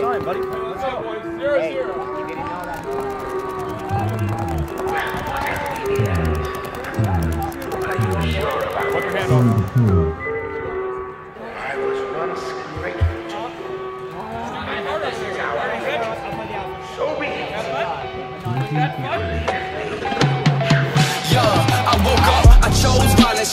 time, buddy. Let's go. Zero, zero. Hand on. I it. Yeah, I woke up, I chose violence,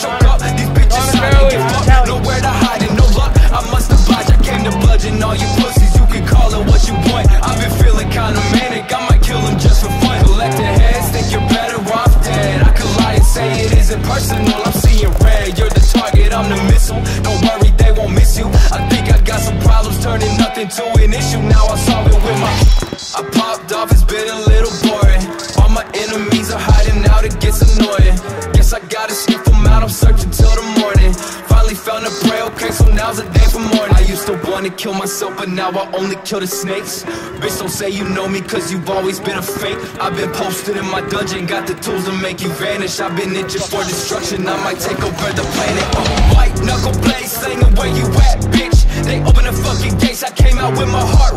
been a little boring. All my enemies are hiding out, it gets annoying. Guess I gotta sniff them out, I'm searching till the morning. Finally found a prey, okay, so now's the day for morning. I used to wanna kill myself, but now I only kill the snakes. Bitch, don't say you know me, cause you've always been a fake. I've been posted in my dungeon, got the tools to make you vanish. I've been itching for destruction, I might take over the planet. Uh, white knuckle blades, singing where you at, bitch. They open the fucking gates, I came out with my heart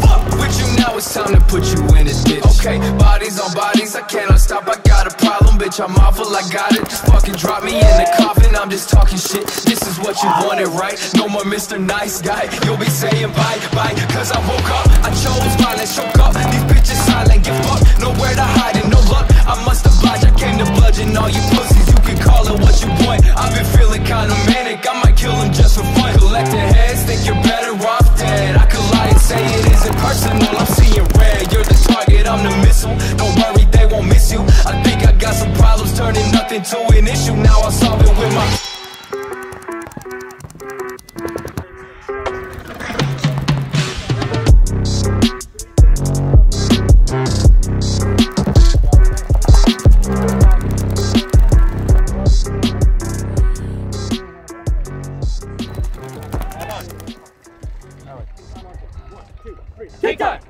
fuck with you, now it's time to put you in a ditch. Okay, bodies on bodies, I cannot stop, I got a problem, bitch, I'm awful, I got it. Just fucking drop me in the coffin, I'm just talking shit. This is what you wanted, right? No more Mr. Nice Guy, you'll be saying bye, bye. Cause I woke turning nothing to an issue. Now I'll solve it with my. Take time.